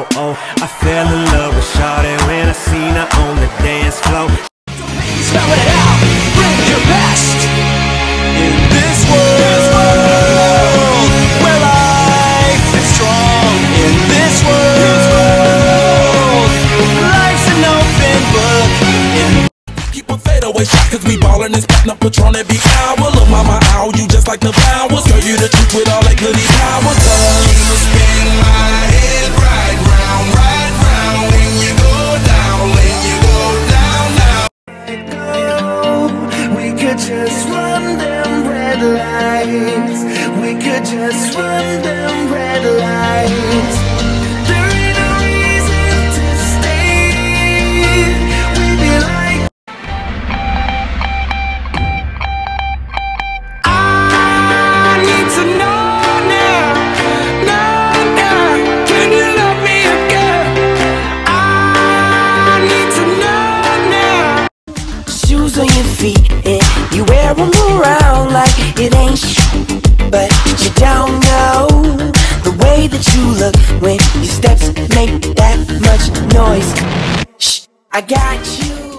oh oh. I fell in love with Shawty when I seen her on the dance floor. Spell it out. Bring your best in this world where life is strong. In this world, life's an open book. In Keep a fadeaway cause we ballin' and spittin' up Patron every hour Look mama, ow, you just like the flowers Girl, you the truth with all that goody powers just run them red lights. We could just run them red lights. There ain't no reason to stay. We'd. I need to know now, now, now. Can you love me again? I need to know now. Shoes on your feet and you around like it ain't sh- But you don't know the way that you look when your steps make that much noise. Shh, I got you